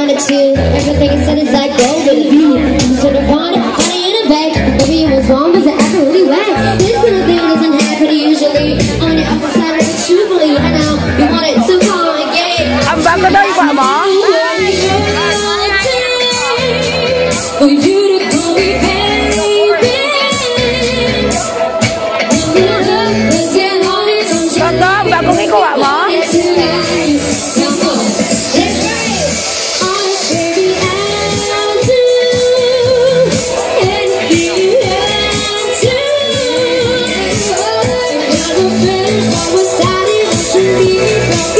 attitude Everything I said is like gold view You should have won it, money in a Maybe it was wrong, was it absolutely whack? This little thing doesn't happen usually. On the other side of it, truthfully I. Know you want it so far and get it. Ang bago daw yung pama Will you Finish